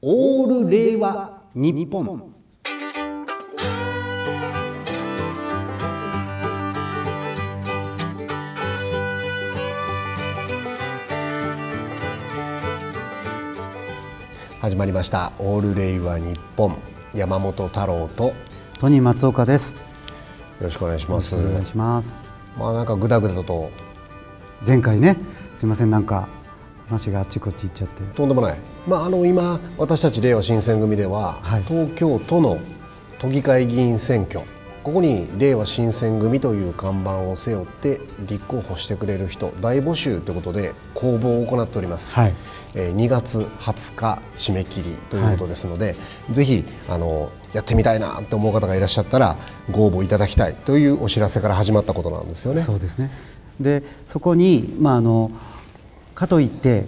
オール令和日本。始まりました。オール令和日本。山本太郎と。よトニー松岡です。ろしくお願いします。お願いします。まあなんかぐだぐだと。前回ね、すみません。なんか話があっちこっち行っちゃって、とんでもない、まあ、あの今私たち令和新選組では、はい。東京都の都議会議員選挙。ここに令和新選組という看板を背負って立候補してくれる人大募集ということで公募を行っております、はい。えー2月20日締め切りということですので、ぜひあのやってみたいなと思う方がいらっしゃったらご応募いただきたいというお知らせから始まったことなんですよね。そうですね。でそこにまああのかといって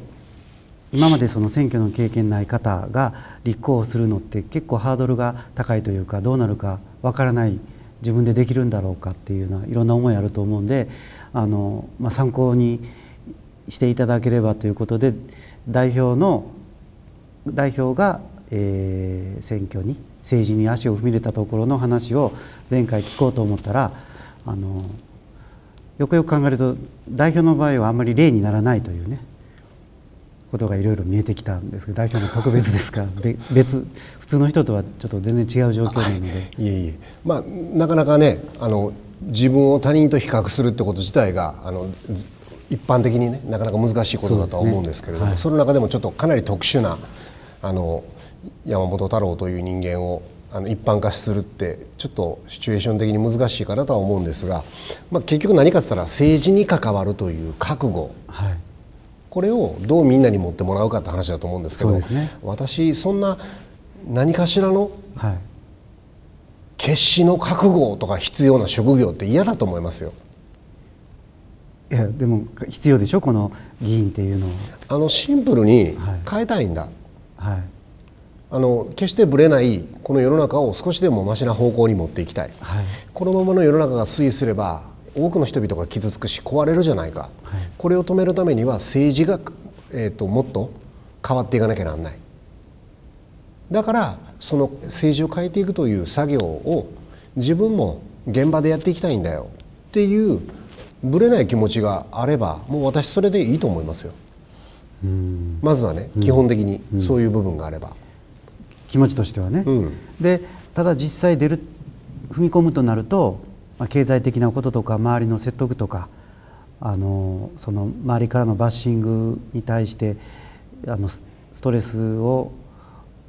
今までその選挙の経験ない方が立候補するのって結構ハードルが高いというかどうなるかわからない自分でできるんだろうかっていうようないろんな思いあると思うんであの、まあ、参考にしていただければということで代表の代表が、えー選挙に政治に足を踏み入れたところの話を前回聞こうと思ったらあのよくよく考えると代表の場合はあんまり例にならないというねことがいろいろ見えてきたんですけど代表の特別ですか？ら べ別普通の人とはちょっと全然違う状況なので。いえいえ、まあ、なかなかねあの自分を他人と比較するってこと自体があのず一般的にねなかなか難しいことだとは思うんですけれどもそ,、ねはい。の中でもちょっとかなり特殊なあの山本太郎という人間をあの一般化するってちょっとシチュエーション的に難しいかなとは思うんですが、まあ、結局何かって言ったら政治に関わるという覚悟。はいこれをどうみんなに持ってもらうかって話だと思うんですけどね。私そんな何かしらのはい。決死の覚悟とか必要な職業って嫌だと思いますよ。いやでも必要でしょ？この議員っていうのは。あのシンプルにはい。変えたいんだ、はい。あの決してぶれないこの世の中を少しでもマシな方向に持っていきたい、はい。このままの世の中が推移すれば多くの人々が傷つくし壊れるじゃないか、これを止めるためには政治が、えー、ともっと変わっていかなきゃなんない。だからその政治を変えていくという作業を自分も現場でやっていきたいんだよ。っていうぶれない気持ちがあればもう私それでいいと思いますよ。まずはね、基本的にそういう部分があれば、気持ちとしてはね。うん。でただ実際出る踏み込むとなると、まあ、経済的なこととか周りの説得とかあのその周りからのバッシングに対してあのストレスを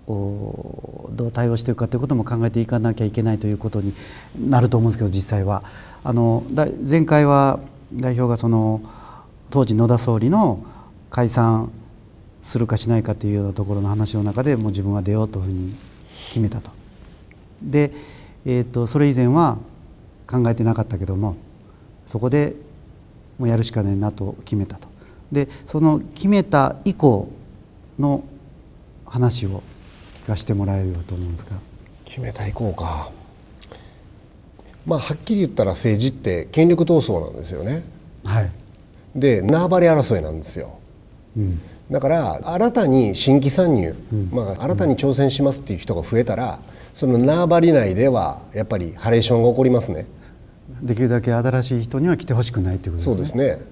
どう対応していくかということも考えていかなきゃいけないということになると思うんですけど実際はあの前回は代表がその当時野田総理の解散するかしないかというようなところの話の中でもう自分は出ようというふうに決めたと。で、えー、とそれ以前は考えてなかったけどもそこでもうやるしかねえなと決めたと。でその決めた以降の話を聞かせてもらえるよと思うんですが。決めたいこうか。まあはっきり言ったら政治って権力闘争なんですよね。はい。で縄張り争いなんですよ。うん。だから新たに新規参入、まあ、新たに挑戦しますっていう人が増えたらその縄張り内ではやっぱりハレーションが起こりますねできるだけ新しい人には来てほしくないということですね。そうですね。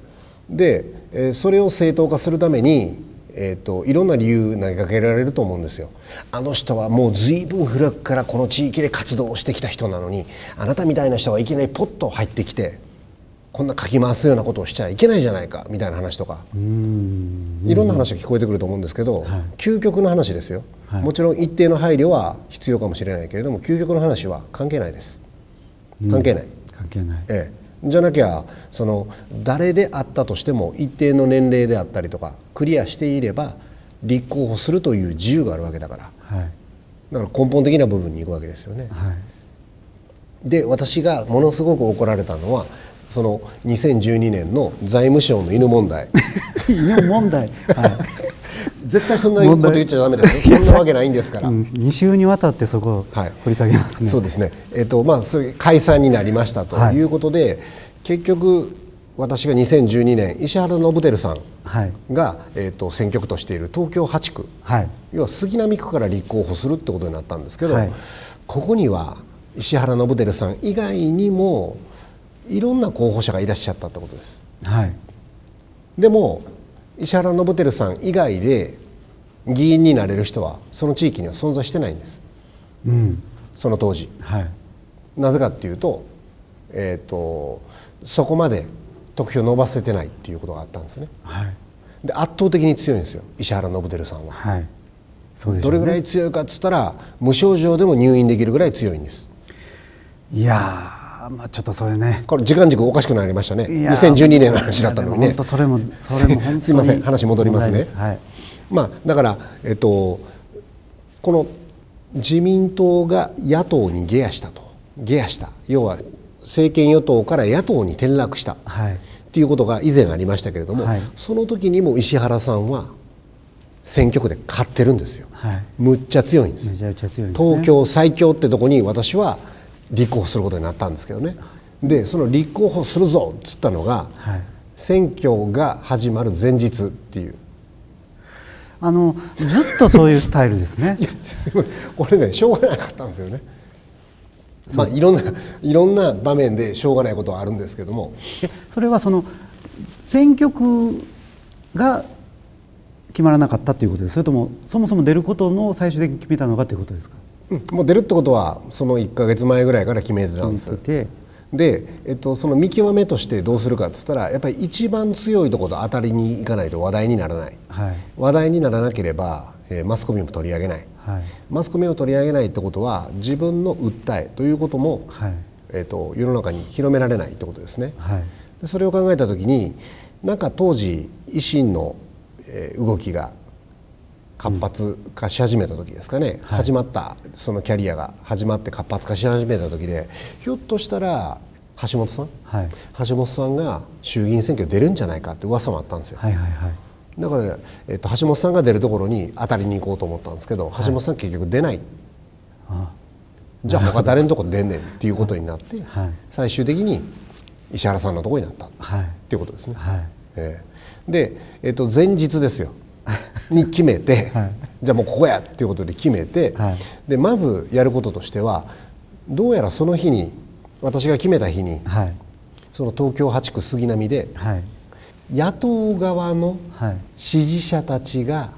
で、えーそれを正当化するために、えー、といろんな理由投げかけられると思うんですよ。あの人はもう随分古くからこの地域で活動をしてきた人なのにあなたみたいな人がいきなりポッと入ってきてこんなかき回すようなことをしちゃいけないじゃないかみたいな話とか。うん。いろんな話が聞こえてくると思うんですけど、はい。究極の話ですよ、はい。もちろん一定の配慮は必要かもしれないけれども究極の話は関係ないです。関係ない、関係ない。ええ、じゃなきゃその誰であったとしても一定の年齢であったりとかクリアしていれば立候補するという自由があるわけだから。はい。だから根本的な部分に行くわけですよね。はい。で私がものすごく怒られたのはその2012年の財務省の犬問題。犬問題、はい絶対そんなこと言っちゃダメですよ そんなわけないんですから。うん、2週にわたってそこをはい。掘り下げますね。そうですね、えっとまあ、そういう解散になりましたとはい。いうことで、結局私が2012年石原伸晃さんはい。が、えー、と選挙区としている東京8区。はい。要は杉並区から立候補するってことになったんですけど、はい。ここには石原伸晃さん以外にもいろんな候補者がいらっしゃったってことです。はい。でも石原伸晃さん以外で議員になれる人はその地域には存在してないんですうんその当時。はいなぜかっていうと,、えー、とそこまで得票伸ばせてないっていうことがあったんですね。はいで圧倒的に強いんですよ石原伸晃さんは。はいそうですどれぐらい強いかっつったら無症状でも入院できるぐらい強いんです。いやーまあちょっとそれねこれ時間軸おかしくなりましたね。いやー2012年の話だったのにね本当。それもそれも本当に すいません話戻りますねはいまあだからえっとこの自民党が野党に下野したと下野した要は政権与党から野党に転落した。はいっていうことが以前ありましたけれども、はいその時にも石原さんは選挙区で勝ってるんですよ。はいむっちゃ強いんですめ。ちゃめちゃ強いですね東京最強ってとこに私は立候補することになったんですけどね。でその立候補するぞっつったのが、はい。選挙が始まる前日っていう。あのずっとそういうスタイルですね。いやすごい。これねしょうがなかったんですよね。まあいろんないろんな場面でしょうがないことはあるんですけども、えそれはその選挙区が決まらなかったということです？それともそもそも出ることの最終的に決めたのかということですか？うん。もう出るってことはその1か月前ぐらいから決めてたんです。で、えっと、その見極めとしてどうするかっつったらやっぱり一番強いところと当たりにいかないと話題にならない。はい。話題にならなければ、えーマスコミも取り上げない。はい。マスコミを取り上げないってことは自分の訴えということも、はい。えっと、世の中に広められないってことですね。はい。でそれを考えた時になんか当時維新の、えー動きが活発化し始めた時ですかね、はい。始まったそのキャリアが始まって活発化し始めた時でひょっとしたら橋本さん？はい。橋本さんが衆議院選挙出るんじゃないかって噂もあったんですよ、はいはいはい。だから、えっと、橋本さんが出るところに当たりに行こうと思ったんですけど、橋本さん結局出ない。あじゃあ他誰のとこ出んねんっていうことになって、はい。最終的に石原さんのところになったっはいていうことですね。はい。ええ。で、えっと、前日ですよ に決めて、はい。じゃあもうここやっていうことで決めて、はい。でまずやることとしてはどうやらその日に私が決めた日にはい。その東京8区杉並ではい。野党側のはい。支持者たちが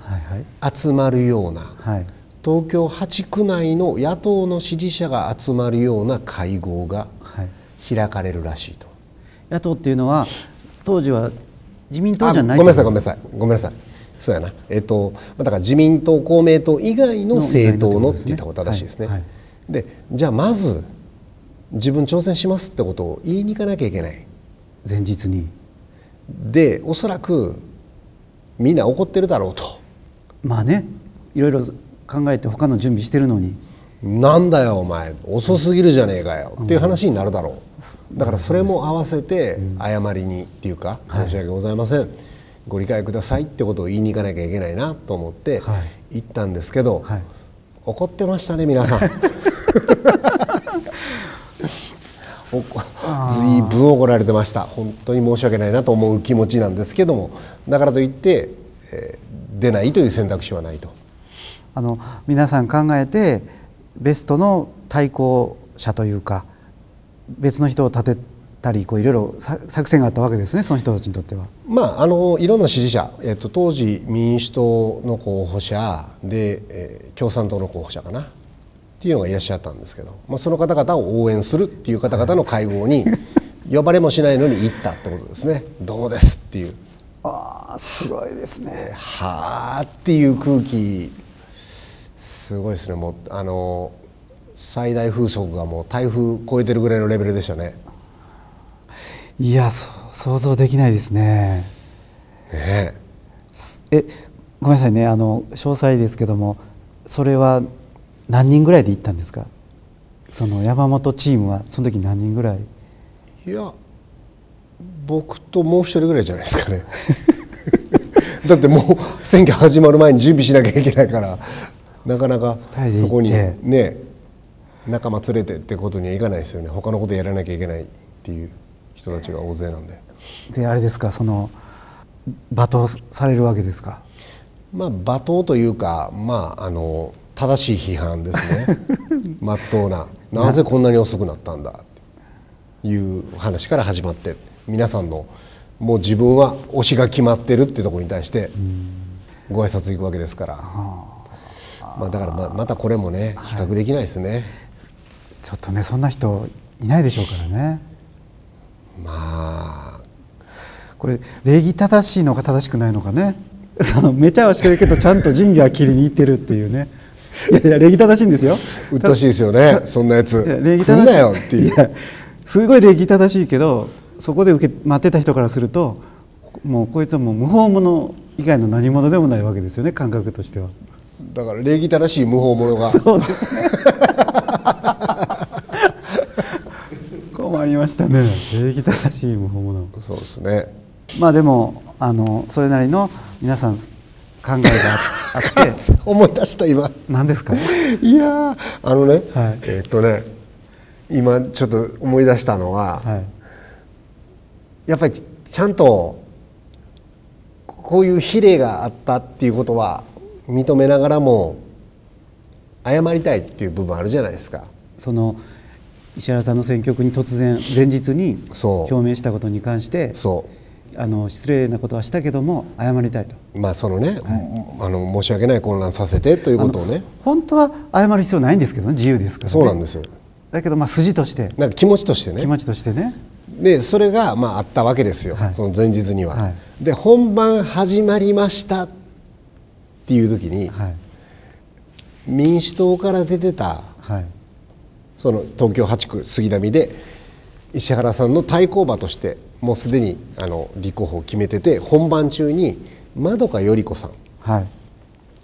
集まるようなはい。東京8区内の野党の支持者が集まるような会合がはい。開かれるらしいと。野党っていうのは当時は自民党じゃないあごめんなさいごめんなささいごめんなさいそうやな。えっとまあだから自民党公明党以外の政党のって言ったことらしいですね。でじゃあまず自分挑戦しますってことを言いに行かなきゃいけない。前日に。でおそらくみんな怒ってるだろうと。まあねいろいろ考えて他の準備してるのに。なんだよお前。遅すぎるじゃねえかよ。っていう話になるだろう。だからそれも合わせて謝りにっていうか申し訳ございませんご理解くださいってことを言いに行かなきゃいけないなと思ってはい。行ったんですけどはい。怒ってましたね皆さん。ずいぶん怒られてました。本当に申し訳ないなと思う気持ちなんですけどもだからといって、えー出ないという選択肢はないと。あの皆さん考えてベストの対抗者というか別の人を立てたりこういろいろさ作戦があったわけですねその人たちにとっては。まあ、あのいろんな支持者、えっと、当時民主党の候補者で、えー共産党の候補者かなっていうのがいらっしゃったんですけど、まあ、その方々を応援するっていう方々の会合に 呼ばれもしないのに行ったってことですねどうですっていうああすごいですね。はあっていう空気すごいですねもうあの最大風速がもう台風超えてるぐらいのレベルでしたね。いやそ想像できないですね。ねすえごめんなさいね。あの詳細ですけどもそれは何人ぐらいで行ったんですか？その山本チームはその時何人ぐらい？えいや僕ともう一人ぐらいじゃないですかね。だってもう選挙始まる前に準備しなきゃいけないからなかなかそこにね仲間連れてってことにはいかないですよね。他のことやらなきゃいけないっていう人たちが大勢なんで。であれですかその罵倒されるわけですか？まあ罵倒というかまああの正しい批判ですね。まっとうな。なぜこんなに遅くなったんだ？っていう話から始まって皆さんのもう自分は推しが決まってるっていうところに対してご挨拶行くわけですから、まあ、だからままたこれもね比較できないですね、ちょっとねそんな人いないでしょうからねまあこれ礼儀正しいのか正しくないのかね。そのめちゃはしてるけどちゃんと仁義は切りに行ってるっていうね。いやいや礼儀正しいんですよ。うっとうしいですよねそんなやつ。礼儀正しい。なよっていう。やすごい礼儀正しいけどそこで受け待ってた人からするともうこいつはもう無法者以外の何者でもないわけですよね感覚としては。だから礼儀正しい無法者が。そうですね。困 りましたね。礼儀正しい無法者そうですね。まあでもあのそれなりの皆さん考えが あって。思い出した今。何ですか？いやーあのね、はい。えーっとね今ちょっと思い出したのは、はい。やっぱりちゃんとこういう比例があったっていうことは認めながらも謝りたいっていう部分あるじゃないですか。その石原さんの選挙区に突然前日に表明したことに関してそあの失礼なことはしたけども謝りたいと。うまあそのね、あの申し訳ない混乱させてということをね。本当は謝る必要ないんですけどね自由ですから、ね、そうなんですよ。だけどまあ筋として。なんか気持ちとしてね。気持ちとしてね。でそれがまああったわけですよ、はい。その前日には。はい。で本番始まりましたっていう時に、はい。民主党から出てたはいその東京8区杉並で石原さんの対抗馬としてもうすでにあの立候補を決めてて本番中に円香頼子さん。はい。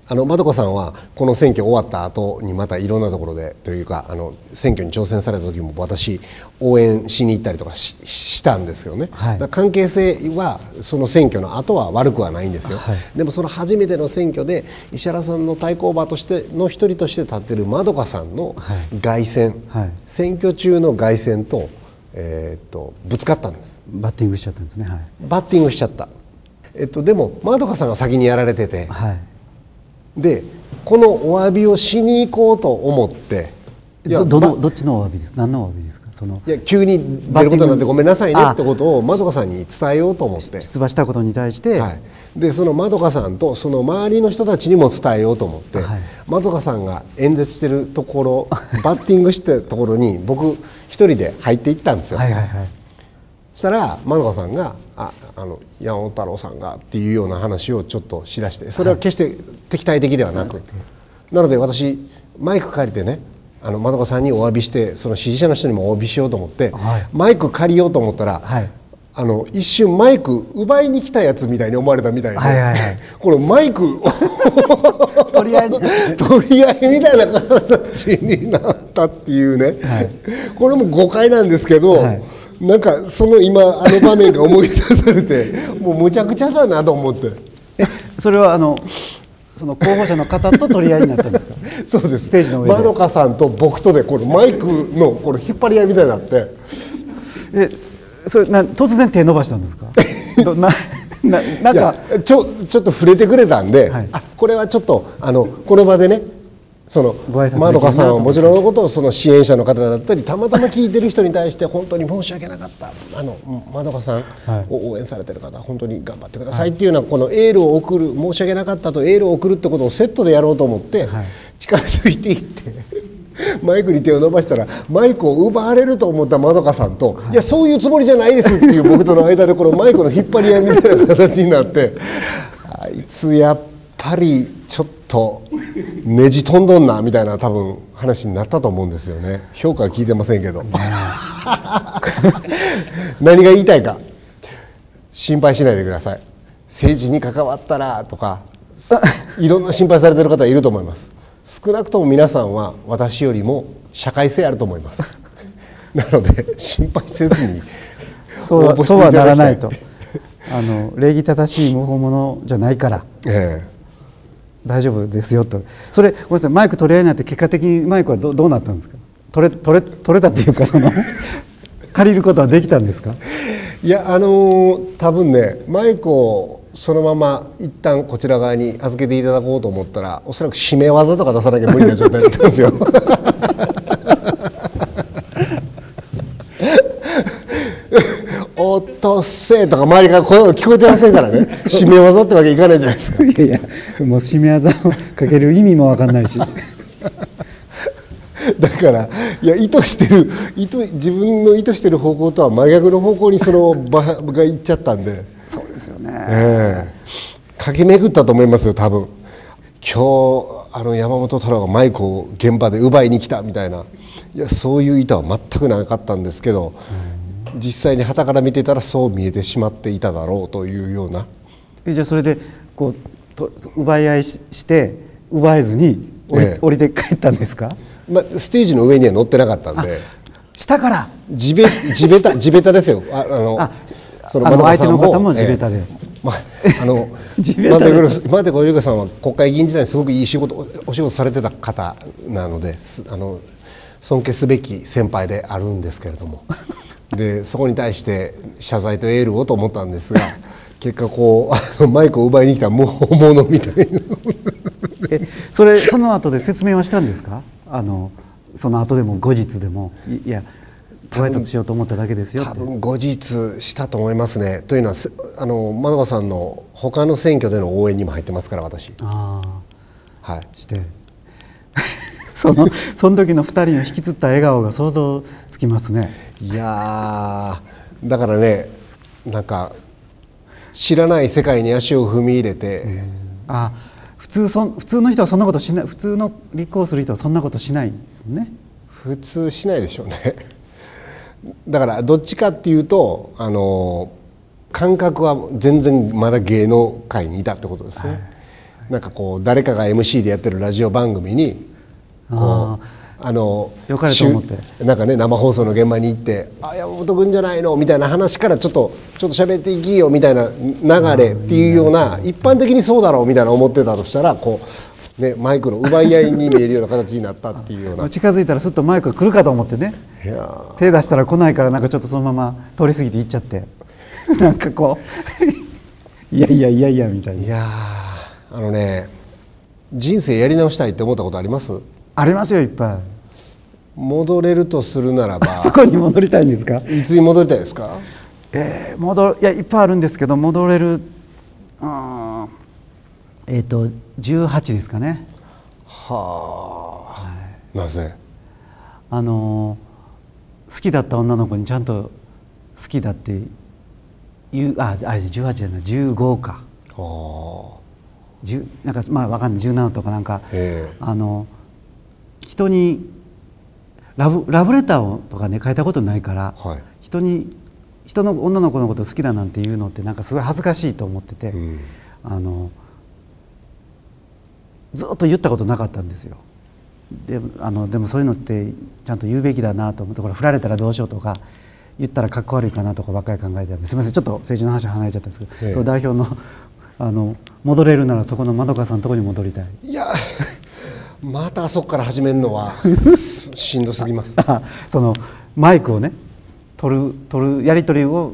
あの円子さんはこの選挙終わった後にまたいろんなところでというかあの選挙に挑戦された時も私応援しに行ったりとかししたんですけどね、はい。関係性はその選挙の後は悪くはないんですよ、はい。でもその初めての選挙で石原さんの対抗馬としての一人として立ってる円香さんのはい。凱旋、はい。選挙中の凱旋と,、えーっとぶつかったんです。バッティングしちゃったんですね。はい。バッティングしちゃった、えっと、でも円香さんが先にやられててはいでこのお詫びをしに行こうと思って。いやばどどのどっちのお詫びです？何のお詫びですか？そのいや急に出ることになってごめんなさいねってことを円香さんに伝えようと思って、出馬したことに対して、はい、でその円香さんとその周りの人たちにも伝えようと思って、はい。円香さんが演説してるところバッティングしてるところに僕一人で入っていったんですよ。はいはいはい。そしたら円香さんが「ああの山本太郎さんが」っていうような話をちょっとしだしてそれは決して敵対的ではなく、なので私マイク借りてねあの円香さんにお詫びしてその支持者の人にもお詫びしようと思って、はい。マイク借りようと思ったら、はい。あの一瞬マイク奪いに来たやつみたいに思われたみたいで、はいはいはい。このマイク 取り合い。に 取り合いみたいな形になったっていうね、はい。これも誤解なんですけど、はいなんかその今あの場面が思い出されて もうむちゃくちゃだなと思って。え それはあのその候補者の方と取り合いになったんですか？そうです。ステージの上で。まどかさんと僕とでこのマイクのこの引っ張り合いみたいになって。えそれな突然手伸ばしたんですか？どなななんかちょちょっと触れてくれたんで、はい。あこれはちょっとあのこの場でねそのまどかさんはもちろんのことをその支援者の方だったりたまたま聞いてる人に対して本当に申し訳なかった。あのまどかさんはい。を応援されてる方本当に頑張ってくださいっていうようなこのエールを送る申し訳なかったとエールを送るってことをセットでやろうと思ってはい。近づいていって。マイクに手を伸ばしたらマイクを奪われると思ったまどかさんと、い、やそういうつもりじゃないですっていう僕との間でこのマイクの引っ張り合いみたいな形になってあいつやっぱりちょっとねじ飛んどんなみたいな多分話になったと思うんですよね。評価は聞いてませんけど。何が言いたいか。心配しないでください。政治に関わったらとかいろんな心配されてる方いると思います。少なくとも皆さんは私よりも社会性あると思います。なので心配せずにそうはならないと。あの礼儀正しい無法者じゃないから。え大丈夫ですよと。それごめんなさいマイク取り合いになって結果的にマイクはどどうなったんですか？取れ取れ取れたっていうかその 借りることはできたんですか？いやあのー多分ねマイクをそのまま一旦こちら側に預けていただこうと思ったらおそらく締め技とか出さなきゃ無理な状態だったんですよ。おっとっせーとか周りから声を聞こえてませんからね。締め技ってわけいかないじゃないですか。いやいやもう締め技をかける意味も分かんないし。だからいや意図してる意図自分の意図してる方向とは真逆の方向にその場が行っちゃったんで。そうですよね。ええ。駆け巡ったと思いますよ多分。今日あの山本太郎がマイクを現場で奪いに来たみたいな。いやそういう意図は全くなかったんですけど実際に傍から見てたらそう見えてしまっていただろうというような。えじゃあそれでこうと奪い合いしして奪えずに降り,、ええ。降りて帰ったんですか？まあ、ステージの上には乗ってなかったんで。下から。地べ地べた 地べたですよ。ああのああのまどかさん相手の方も地べたで。ええまあ、あの 地べたで。マテコゆかさんは国会議員時代にすごくいい仕事おお仕事されてた方なのですあの尊敬すべき先輩であるんですけれども でそこに対して謝罪とエールをと思ったんですが 結果こうあのマイクを奪いに来たもう本物みたいな。えそれその後で説明はしたんですか？あのその後でも後日でもいいやご挨拶しようと思っただけですよ多分後日したと思いますね。というのはせあのまどかさんの他の選挙での応援にも入ってますから私。ああはい。してそのその時の2人の引きつった笑顔が想像つきますね。いやーだからねなんか知らない世界に足を踏み入れて、あ普通そん普通の人はそんなことしない普通の立候補する人はそんなことしないですね。普通しないでしょうね。だからどっちかっていうとあの感覚は全然まだ芸能界にいたってことですね、なんかこう誰かが MC でやってるラジオ番組にこあうあの良かれと思って。なんかね生放送の現場に行って「あ山本君じゃないの」みたいな話からちょっとちょっと喋っていきよみたいな流れっていうような一般的にそうだろうみたいな思ってたとしたらこう、ね、マイクの奪い合いに見えるような形になったっていうような。い近づいたらすっとマイクが来るかと思ってね。や手出したら来ないからなんかちょっとそのまま通り過ぎて行っちゃって。なんかこう。いやいやいやいやみたいな。いやー。あのね人生やり直したいって思ったことあります？ありますよいっぱ戻れるとするならばい そこに戻りたいんですか？いつに戻りたいですか？えー、戻るいやいっぱいあるんですけど戻れるうんえっ、と18ですかね。はあ、なぜ？あのー好きだった女の子にちゃんと好きだって言うああれ18じゃない15か。はあ。10なんかまあわかんない17とかなんか。ええ。あの人にラブラブレターをとかね書いたことないから、はい人に人の女の子のこと好きだなんて言うのってなんかすごい恥ずかしいと思ってて、うんあのずっと言ったことなかったんですよ。であのでもそういうのってちゃんと言うべきだなと思ってこれ振られたらどうしようとか言ったらかっこ悪いかなとかばっかり考えてたんですみませんちょっと政治の話離れちゃったんですけど、ええその代表のあの戻れるならそこの窓川さんのところに戻りたい。いやまたあそこから始めるのは しんどすぎます。あそのマイクをね取る取るやり取りを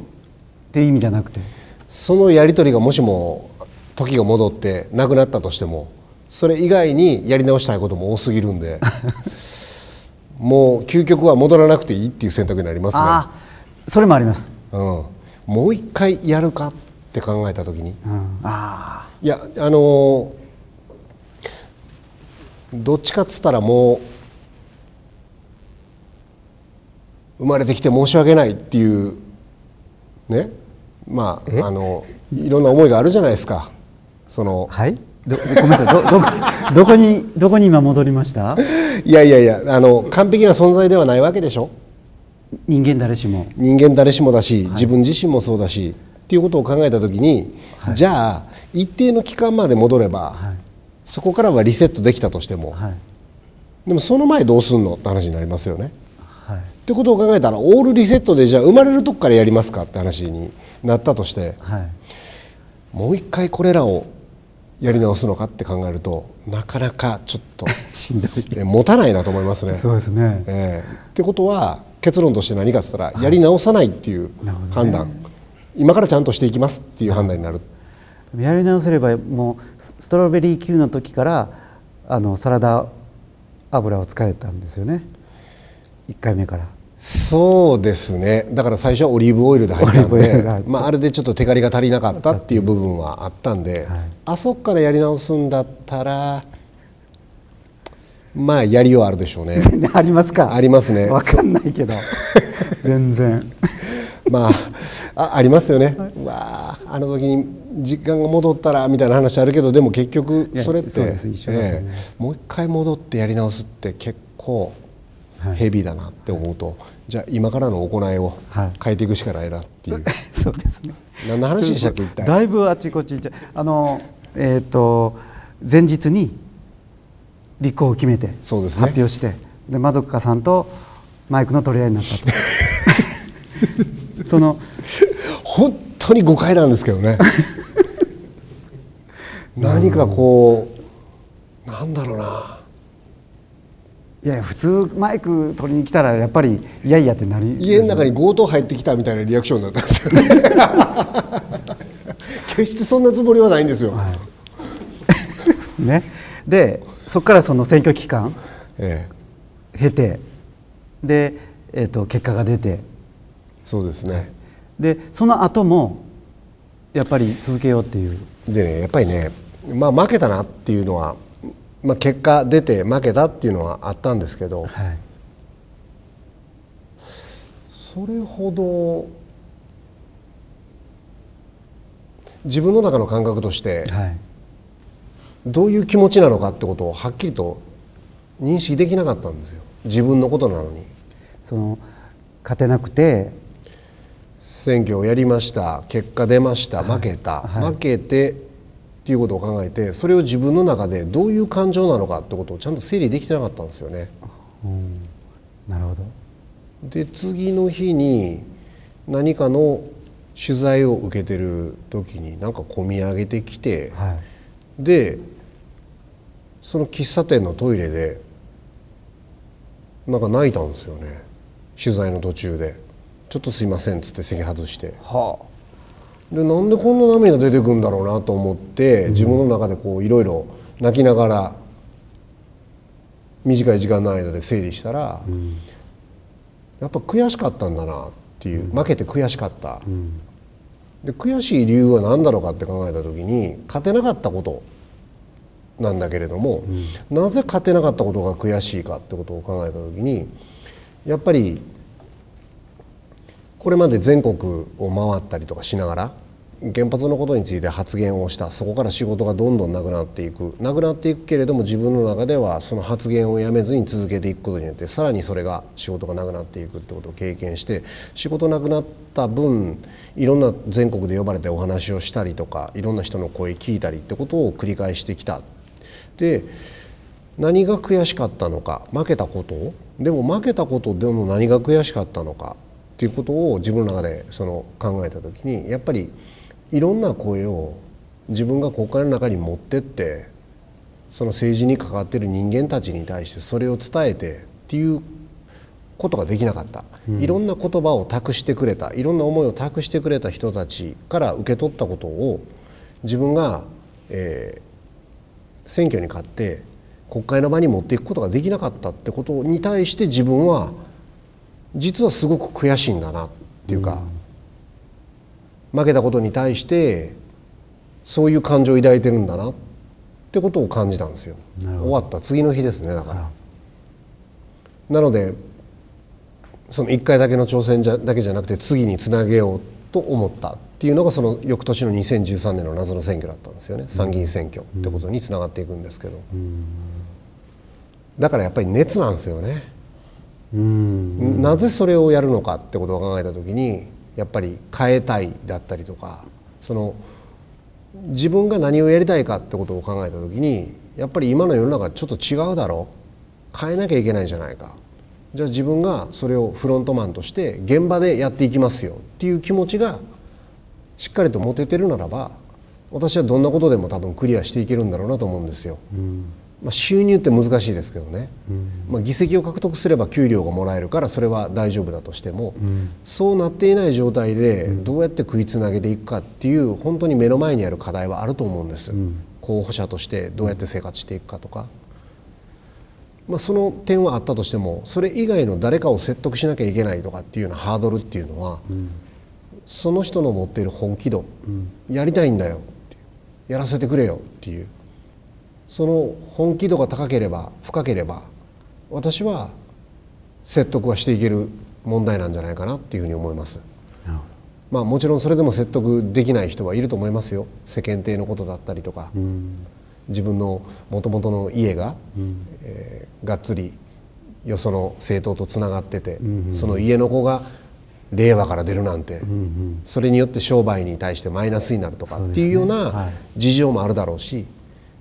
っていう意味じゃなくて。そのやり取りがもしも時が戻ってなくなったとしてもそれ以外にやり直したいことも多すぎるんで もう究極は戻らなくていいっていう選択になりますね。それもあります、うん、もう一回やるかって考えた時に。うん、あいやあのーどっちかっつったらもう生まれてきて申し訳ないっていうね。まああのいろんな思いがあるじゃないですか。そのあはい？どごめんなさい。どどこどこにどこに今戻りました？いやいやいやあの完璧な存在ではないわけでしょ。人間誰しも。人間誰しもだし、自分自身もそうだしっていうことを考えた時に、じゃあ一定の期間まで戻れば、はいそこからはリセットできたとしても、はい。でもその前どうすんのって話になりますよね。はい。ってことを考えたらオールリセットでじゃあ生まれるとこからやりますかって話になったとしてはい。もう一回これらをやり直すのかって考えるとなかなかちょっと しんどい。え持たないなと思いますね。そうですね。ええ。ってことは結論として何かっつったら、やり直さないっていう判断、今からちゃんとしていきますっていう判断になる。やり直せればもうストロベリー級の時からあのサラダ油を使えたんですよね。1回目から。そうですね。だから最初はオリーブオイルで入ったんで、まあ、あれでちょっと手刈りが足りなかったっていう部分はあったんで、はい、あそこからやり直すんだったらまあやりようあるでしょうね。ありますか？ありますね。分かんないけど。全然。まああありますよね、はい、わああの時に時間が戻ったらみたいな話あるけどでも結局それって、ねえー、もう一回戻ってやり直すって結構ヘビーだなって思うと、はい、じゃあ今からの行いを変えていくしかないなっていう、はい、そうですね。何の話でしたっけ一体？だいぶあちこちあのえっ、ー、と前日に立候補を決めて発表してで、ね、まどかさんとマイクの取り合いになったと。その本当に誤解なんですけどね何かこうなんだろうな。いや普通マイク取りに来たらやっぱりいやいやってなり家の中に強盗入ってきたみたいなリアクションだったんですよね。決してそんなつもりはないんですよ、はい、ね。でそこからその選挙期間、ええ、経てで、えーと、結果が出て。そうですね。でその後もやっぱり続けようっていう。でねやっぱりねまあ負けたなっていうのはまあ、結果出て負けたっていうのはあったんですけど、はい、それほど自分の中の感覚として、どういう気持ちなのかってことをはっきりと認識できなかったんですよ。自分のことなのに。その勝てなくて選挙をやりました結果出ました、負けた、はい、負けてっていうことを考えてそれを自分の中でどういう感情なのかってことをちゃんと整理できてなかったんですよね。うん、なるほど。で次の日に何かの取材を受けてる時になんか込み上げてきて、はい、でその喫茶店のトイレでなんか泣いたんですよね。取材の途中で「ちょっとすいません」っつって席外して。はあ。でなんでこんな涙出てくるんだろうなと思って自分の中でこういろいろ泣きながら短い時間の間で整理したら、うん、やっぱ悔しかったんだなっていう負けて悔しかった、うん、で悔しい理由は何だろうかって考えた時に勝てなかったことなんだけれども、うん、なぜ勝てなかったことが悔しいかってことを考えた時にやっぱりこれまで全国を回ったりとかしながら原発のことについて発言をした。そこから仕事がどんどんなくなっていく。なくなっていくけれども自分の中ではその発言をやめずに続けていくことによってさらにそれが仕事がなくなっていくってことを経験して仕事なくなった分いろんな全国で呼ばれてお話をしたりとかいろんな人の声聞いたりってことを繰り返してきた。で何が悔しかったのか負けたこと？でも負けたことでも何が悔しかったのかっていうことを自分の中でその考えた時にやっぱりいろんな声を自分が国会の中に持ってってその政治に関わってる人間たちに対してそれを伝えてっていうことができなかった、うん、いろんな言葉を託してくれたいろんな思いを託してくれた人たちから受け取ったことを自分が、えー、選挙に勝って国会の場に持っていくことができなかったってことに対して自分は実はすごく悔しいんだなっていうか、うん負けたことに対してそういう感情を抱いてるんだなってことを感じたんですよ。終わった。次の日ですねだから。なのでその1回だけの挑戦じゃだけじゃなくて次につなげようと思ったっていうのがその翌年の2013年の謎の選挙だったんですよね。参議院選挙ってことにつながっていくんですけど、だからやっぱり熱なんですよね。なぜそれをやるのかってことを考えた時にやっぱり変えたいだったりとかその自分が何をやりたいかってことを考えた時にやっぱり今の世の中ちょっと違うだろう。変えなきゃいけないじゃないか。じゃあ自分がそれをフロントマンとして現場でやっていきますよ。っていう気持ちがしっかりと持ててるならば私はどんなことでも多分クリアしていけるんだろうなと思うんですよ。まあ、収入って難しいですけどね、まあ、議席を獲得すれば給料がもらえるからそれは大丈夫だとしても、そうなっていない状態でどうやって食いつなげていくかっていう本当に目の前にある課題はあると思うんです、候補者としてどうやって生活していくかとか。まあ、その点はあったとしてもそれ以外の誰かを説得しなきゃいけないとかっていうようなハードルっていうのは、その人の持っている本気度、やりたいんだよやらせてくれよっていうその本気度が高ければ深ければ私は説得はしていける問題なんじゃないかなっていうふうに思います。まあ、もちろんそれでも説得できない人はいると思いますよ。世間体のことだったりとか、うん、自分のもともとの家が、うん、えー、がっつりよその政党とつながってて、うんうん、その家の子が令和から出るなんて、うんうん、それによって商売に対してマイナスになるとかっていうような事情もあるだろうし、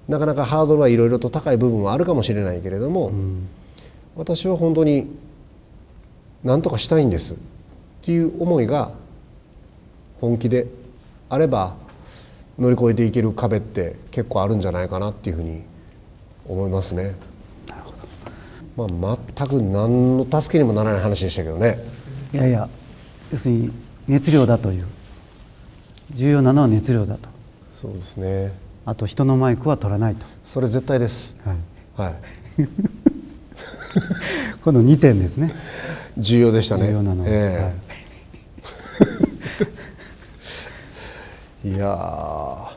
なかなかハードルはいろいろと高い部分はあるかもしれないけれども、うん、私は本当に何とかしたいんですっていう思いが本気であれば乗り越えていける壁って結構あるんじゃないかなっていうふうに思いますね。なるほどまあ、全く何の助けにもならない話でしたけどね。いやいや要するに熱量だという重要なのは熱量だと。そうですねあと人のマイクは取らないと。それ絶対です。はい、はい、この2点ですね。重要でしたね。重要なの、えー、はい、いや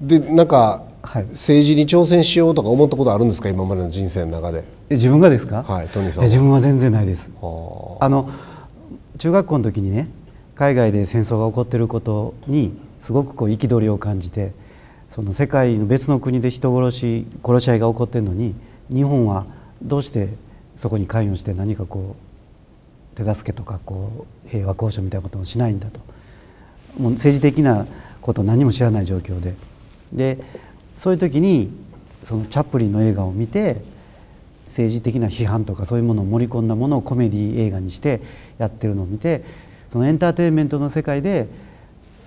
でなんか、はい、政治に挑戦しようとか思ったことあるんですか？今までの人生の中で。自分がですか？はいトニーさん自分は全然ないです。あ。の中学校の時にね海外で戦争が起こっていることにすごくこう憤りを感じてその世界の別の国で人殺し殺し合いが起こってるのに日本はどうしてそこに関与して何かこう手助けとかこう平和交渉みたいなことをしないんだと。もう政治的なこと何も知らない状況で。でそういう時にそのチャップリンの映画を見て政治的な批判とかそういうものを盛り込んだものをコメディ映画にしてやってるのを見てそのエンターテインメントの世界で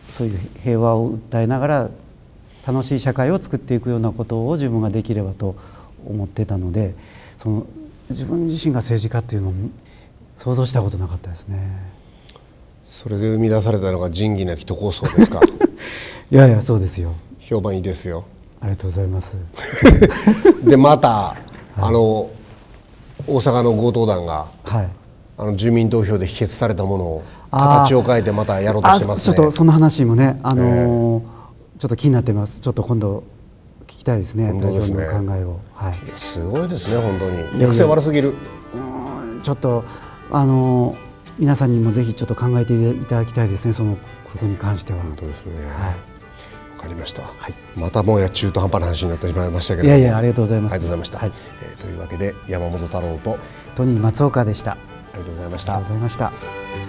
そういう平和を訴えながら楽しい社会を作っていくようなことを自分ができればと思ってたのでその自分自身が政治家っていうのを想像したことなかったですね。それで生み出されたのが仁義なき都構想ですか？いやいやそうですよ。評判いいですよ。ありがとうございます。でまた、はい、あの大阪の強盗団が、はい、あの住民投票で否決されたものを形を変えてまたやろうとしてますね。ちょっとその話もねあのーえーちょっと気になってます。ちょっと今度聞きたいですね。代表の考えを、はい、すごいですね本当に。役性悪すぎる。ちょっとあの皆さんにもぜひちょっと考えていただきたいですねそのここに関しては。本当ですね。はい。わかりました、はい、またもうや中途半端な話になってしまいましたけどいやいやありがとうございます。ありがとうございました、はい。えー、というわけで山本太郎とトニー松岡でした。ありがとうございました。ありがとうございました